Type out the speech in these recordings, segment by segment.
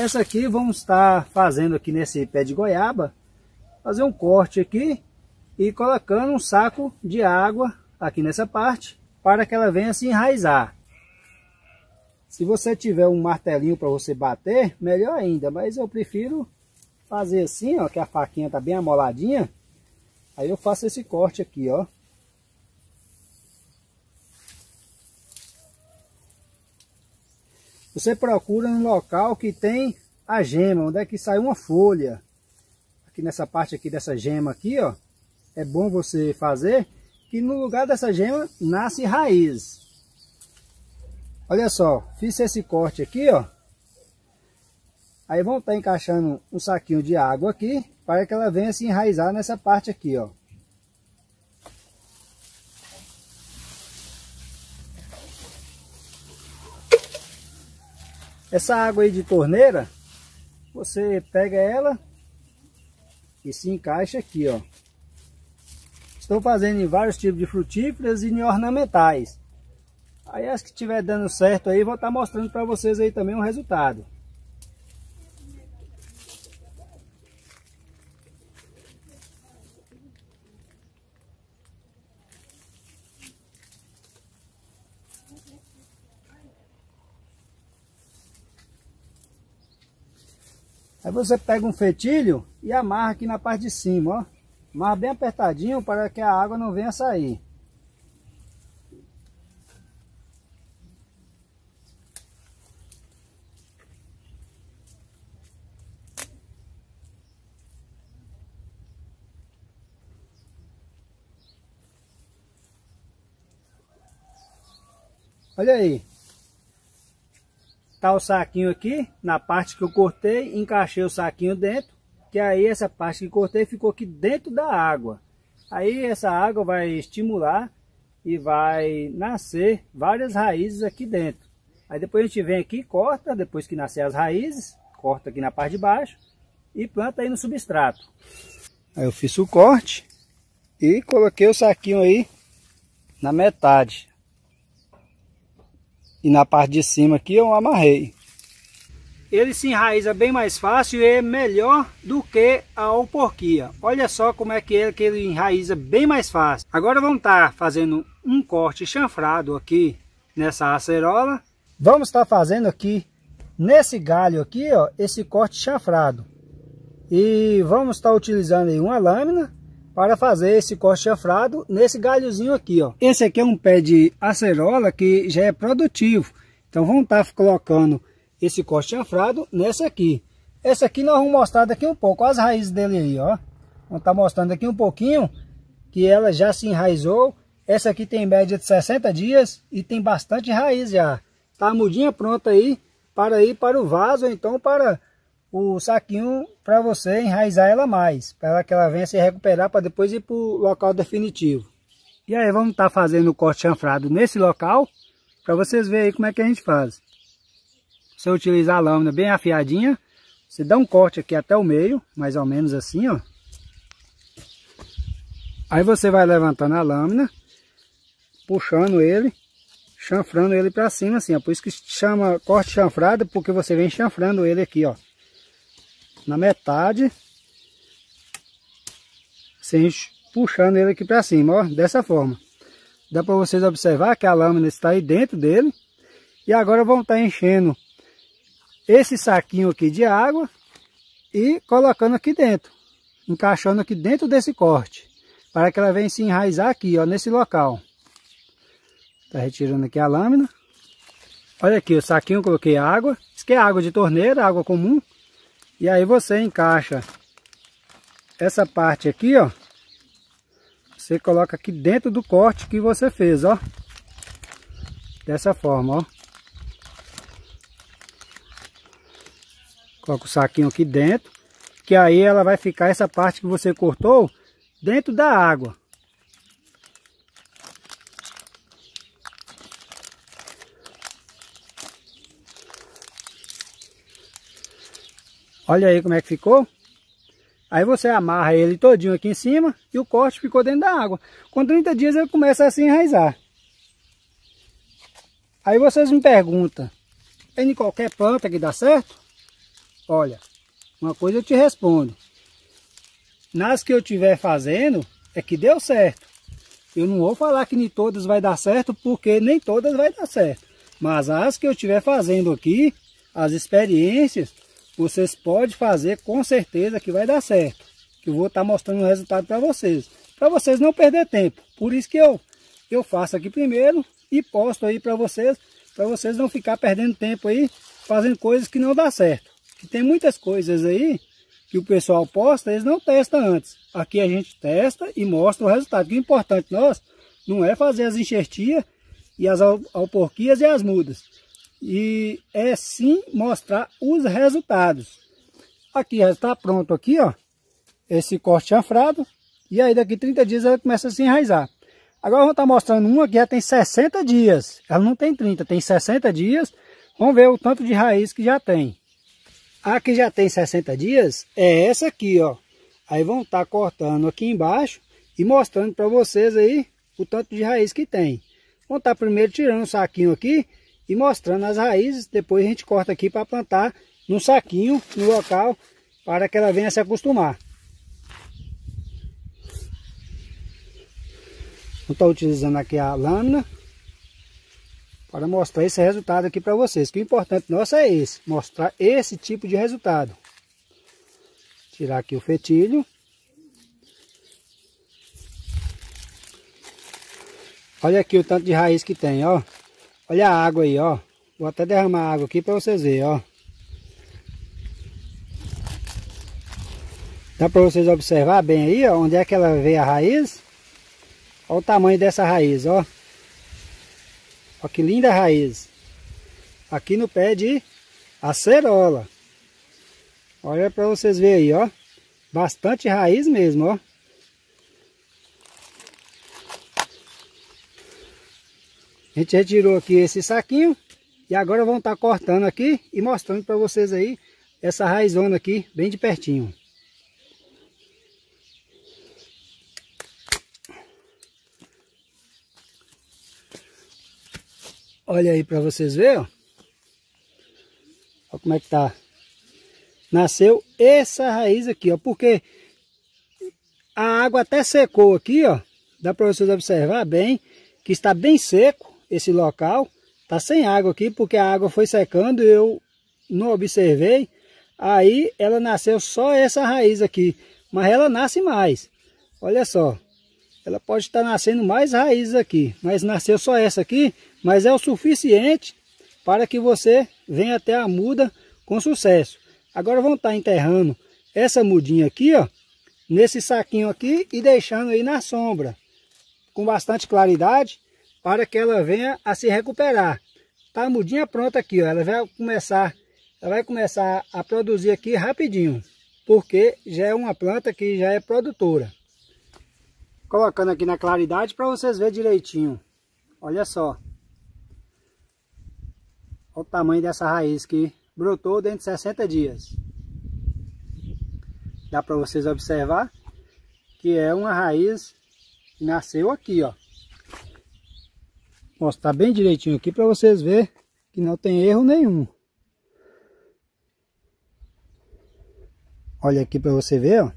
essa aqui vamos estar fazendo aqui nesse pé de goiaba, fazer um corte aqui e colocando um saco de água aqui nessa parte para que ela venha se enraizar. Se você tiver um martelinho para você bater, melhor ainda, mas eu prefiro fazer assim, ó, que a faquinha tá bem amoladinha. Aí eu faço esse corte aqui, ó. Você procura no local que tem a gema, onde é que sai uma folha. Aqui nessa parte aqui dessa gema aqui, ó. É bom você fazer que no lugar dessa gema nasce raiz. Olha só, fiz esse corte aqui, ó. Aí vamos estar tá encaixando um saquinho de água aqui, para que ela venha se enraizar nessa parte aqui, ó. Essa água aí de torneira, você pega ela e se encaixa aqui, ó. Estou fazendo em vários tipos de frutíferas e em ornamentais. Aí as que estiver dando certo aí, vou estar mostrando para vocês aí também o resultado. Aí você pega um fetilho e amarra aqui na parte de cima, ó. Amarra bem apertadinho para que a água não venha sair. Olha aí. Tá o saquinho aqui, na parte que eu cortei, encaixei o saquinho dentro, que aí essa parte que cortei ficou aqui dentro da água. Aí essa água vai estimular e vai nascer várias raízes aqui dentro. Aí depois a gente vem aqui, corta, depois que nascer as raízes, corta aqui na parte de baixo e planta aí no substrato. Aí eu fiz o corte e coloquei o saquinho aí na metade. E na parte de cima aqui eu amarrei. Ele se enraiza bem mais fácil e é melhor do que a alporquia. Olha só como é que ele, que ele enraiza bem mais fácil. Agora vamos estar tá fazendo um corte chanfrado aqui nessa acerola. Vamos estar tá fazendo aqui nesse galho aqui, ó, esse corte chanfrado. E vamos estar tá utilizando aí uma lâmina para fazer esse corte chanfrado nesse galhozinho aqui, ó. Esse aqui é um pé de acerola que já é produtivo. Então vamos estar tá colocando esse corte chanfrado nessa aqui. Essa aqui nós vamos mostrar daqui um pouco, as raízes dele aí, ó. Vamos estar tá mostrando aqui um pouquinho que ela já se enraizou. Essa aqui tem média de 60 dias e tem bastante raiz já. Tá a mudinha pronta aí para ir para o vaso, então para o saquinho para você enraizar ela mais, para que ela venha se recuperar para depois ir para o local definitivo. E aí vamos estar tá fazendo o corte chanfrado nesse local, para vocês verem como é que a gente faz. Você utilizar a lâmina bem afiadinha, você dá um corte aqui até o meio, mais ou menos assim, ó. Aí você vai levantando a lâmina, puxando ele, chanfrando ele para cima assim, ó. Por isso que chama corte chanfrado, porque você vem chanfrando ele aqui, ó na metade, sem puxando ele aqui para cima, ó, dessa forma. Dá para vocês observar que a lâmina está aí dentro dele. E agora vamos estar tá enchendo esse saquinho aqui de água e colocando aqui dentro, encaixando aqui dentro desse corte, para que ela venha se enraizar aqui, ó, nesse local. Tá retirando aqui a lâmina. Olha aqui, o saquinho eu coloquei água. Isso aqui é água de torneira, água comum. E aí você encaixa essa parte aqui, ó. Você coloca aqui dentro do corte que você fez, ó. Dessa forma, ó. Coloca o saquinho aqui dentro. Que aí ela vai ficar essa parte que você cortou dentro da água. Olha aí como é que ficou. Aí você amarra ele todinho aqui em cima e o corte ficou dentro da água. Com 30 dias ele começa a se enraizar. Aí vocês me perguntam, é em qualquer planta que dá certo? Olha, uma coisa eu te respondo. Nas que eu estiver fazendo, é que deu certo. Eu não vou falar que nem todas vai dar certo, porque nem todas vai dar certo. Mas as que eu estiver fazendo aqui, as experiências, vocês podem fazer com certeza que vai dar certo. Que eu vou estar tá mostrando o resultado para vocês. Para vocês não perder tempo. Por isso que eu, eu faço aqui primeiro e posto aí para vocês. Para vocês não ficar perdendo tempo aí fazendo coisas que não dá certo. Que tem muitas coisas aí que o pessoal posta, eles não testam antes. Aqui a gente testa e mostra o resultado. O que é importante nós não é fazer as enxertias e as alporquias e as mudas e é sim mostrar os resultados. Aqui já está pronto aqui, ó, esse corte chanfrado, e aí daqui 30 dias ela começa a se enraizar. Agora vamos estar tá mostrando uma que já tem 60 dias, ela não tem 30, tem 60 dias, vamos ver o tanto de raiz que já tem. A que já tem 60 dias é essa aqui, ó. Aí vão estar tá cortando aqui embaixo e mostrando para vocês aí o tanto de raiz que tem. Vamos estar tá primeiro tirando o saquinho aqui e mostrando as raízes. Depois a gente corta aqui para plantar no saquinho, no local, para que ela venha se acostumar. Vou estar utilizando aqui a lâmina para mostrar esse resultado aqui para vocês. Que o importante nosso é esse, mostrar esse tipo de resultado. Tirar aqui o fetilho. Olha aqui o tanto de raiz que tem, ó. Olha a água aí, ó. Vou até derramar água aqui para vocês verem, ó. Dá para vocês observar bem aí, ó, onde é que ela veio a raiz. Olha o tamanho dessa raiz, ó. Olha que linda raiz. Aqui no pé de acerola. Olha para vocês verem aí, ó. Bastante raiz mesmo, ó. A gente retirou aqui esse saquinho e agora vamos estar tá cortando aqui e mostrando para vocês aí essa raizona aqui bem de pertinho. Olha aí para vocês verem, ó. Olha como é que tá. Nasceu essa raiz aqui, ó, porque a água até secou aqui, ó. Dá para vocês observar bem que está bem seco esse local. Tá sem água aqui porque a água foi secando e eu não observei. Aí ela nasceu só essa raiz aqui, mas ela nasce mais. Olha só, ela pode estar nascendo mais raízes aqui, mas nasceu só essa aqui, mas é o suficiente para que você venha até a muda com sucesso. Agora vamos estar enterrando essa mudinha aqui, ó, nesse saquinho aqui e deixando aí na sombra, com bastante claridade, para que ela venha a se recuperar. Tá a mudinha pronta aqui, ó. Ela vai começar, ela vai começar a produzir aqui rapidinho, porque já é uma planta que já é produtora. Colocando aqui na claridade para vocês verem direitinho. Olha só. Olha o tamanho dessa raiz que brotou dentro de 60 dias. Dá para vocês observar que é uma raiz que nasceu aqui, ó mostrar bem direitinho aqui para vocês verem que não tem erro nenhum. Olha aqui para você ver, ó.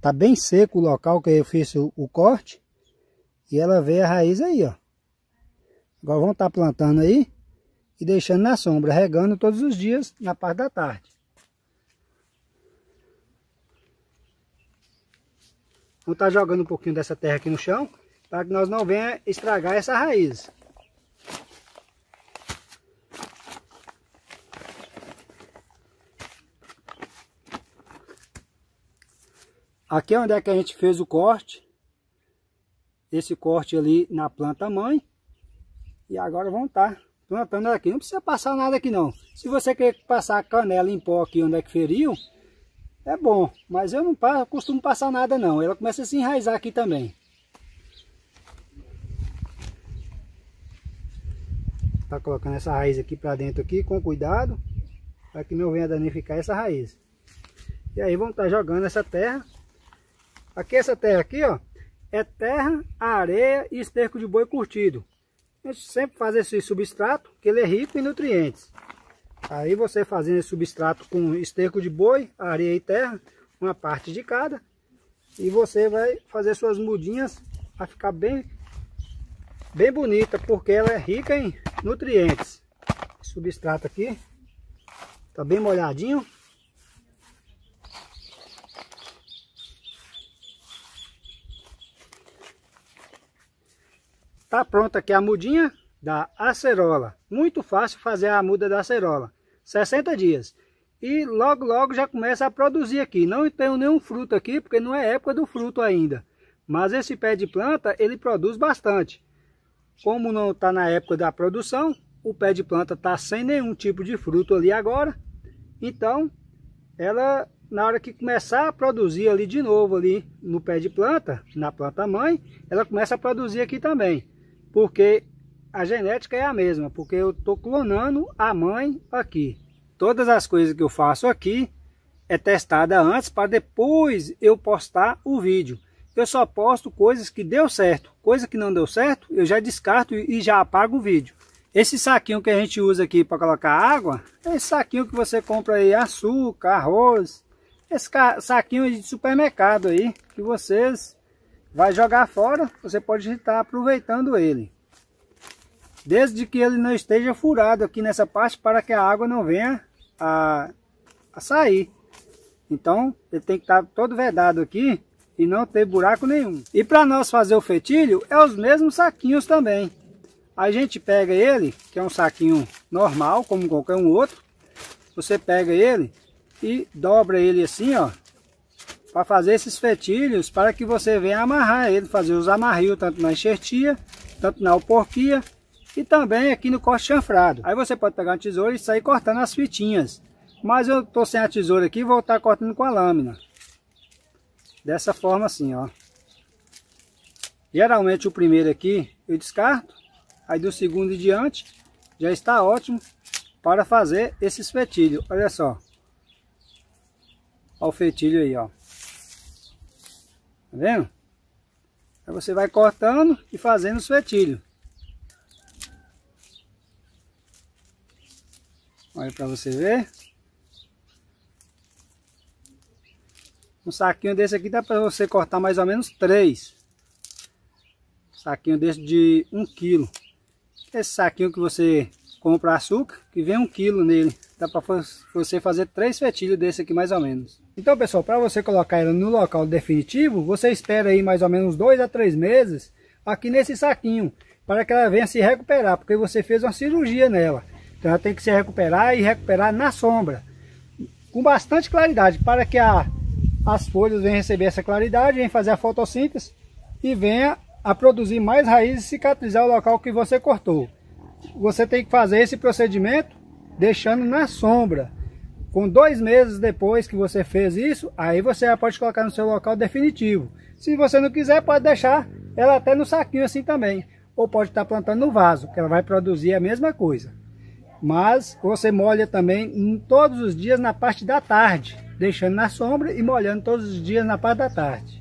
Tá bem seco o local que eu fiz o, o corte. E ela veio a raiz aí, ó. Agora vamos estar tá plantando aí e deixando na sombra, regando todos os dias na parte da tarde. Vamos estar tá jogando um pouquinho dessa terra aqui no chão para que nós não venha estragar essa raiz. Aqui é onde é que a gente fez o corte. Esse corte ali na planta mãe. E agora vamos estar tá plantando aqui. Não precisa passar nada aqui não. Se você quer passar canela em pó aqui onde é que feriu, é bom. Mas eu não costumo passar nada não. Ela começa a se enraizar aqui também. Tá colocando essa raiz aqui para dentro aqui com cuidado para que não venha danificar essa raiz. E aí vamos estar tá jogando essa terra. Aqui essa terra aqui ó é terra, areia e esterco de boi curtido. A gente sempre faz esse substrato que ele é rico em nutrientes. Aí você fazendo esse substrato com esterco de boi, areia e terra, uma parte de cada. E você vai fazer suas mudinhas a ficar bem, bem bonita, porque ela é rica em nutrientes. substrato aqui, tá bem molhadinho. Tá pronta aqui a mudinha da acerola. Muito fácil fazer a muda da acerola. 60 dias. E logo, logo já começa a produzir aqui. Não tenho nenhum fruto aqui, porque não é época do fruto ainda. Mas esse pé de planta, ele produz bastante. Como não está na época da produção, o pé de planta está sem nenhum tipo de fruto ali agora. Então, ela, na hora que começar a produzir ali de novo, ali no pé de planta, na planta mãe, ela começa a produzir aqui também porque a genética é a mesma, porque eu estou clonando a mãe aqui. Todas as coisas que eu faço aqui é testada antes para depois eu postar o vídeo. Eu só posto coisas que deu certo. Coisa que não deu certo, eu já descarto e já apago o vídeo. Esse saquinho que a gente usa aqui para colocar água, é esse saquinho que você compra aí açúcar, arroz, esse saquinho de supermercado aí, que vocês vai jogar fora, você pode estar aproveitando ele. Desde que ele não esteja furado aqui nessa parte para que a água não venha a, a sair. Então ele tem que estar todo vedado aqui e não ter buraco nenhum. E para nós fazer o fetilho é os mesmos saquinhos também. A gente pega ele, que é um saquinho normal, como qualquer um outro. Você pega ele e dobra ele assim, ó, para fazer esses fetilhos para que você venha amarrar ele, fazer os amarrios tanto na enxertia, tanto na alporquia e também aqui no corte chanfrado. Aí você pode pegar uma tesoura e sair cortando as fitinhas. Mas eu tô sem a tesoura aqui, vou estar cortando com a lâmina. Dessa forma assim, ó. Geralmente o primeiro aqui eu descarto, aí do segundo em diante já está ótimo para fazer esses fetilhos. Olha só. Olha o fetilho aí, ó. Tá vendo? Aí você vai cortando e fazendo os fetilhos. Olha para você ver. Um saquinho desse aqui dá para você cortar mais ou menos três. Saquinho desse de um quilo. Esse saquinho que você compra açúcar, que vem um quilo nele. Dá para você fazer três fetilhos desse aqui mais ou menos. Então pessoal, para você colocar ela no local definitivo, você espera aí mais ou menos dois a três meses aqui nesse saquinho. Para que ela venha se recuperar, porque você fez uma cirurgia nela. Então ela tem que se recuperar e recuperar na sombra. Com bastante claridade, para que a, as folhas venham receber essa claridade, venham fazer a fotossíntese e venha a produzir mais raízes e cicatrizar o local que você cortou você tem que fazer esse procedimento deixando na sombra. Com dois meses depois que você fez isso, aí você já pode colocar no seu local definitivo. Se você não quiser, pode deixar ela até no saquinho assim também. Ou pode estar plantando no vaso, que ela vai produzir a mesma coisa. Mas você molha também todos os dias na parte da tarde, deixando na sombra e molhando todos os dias na parte da tarde.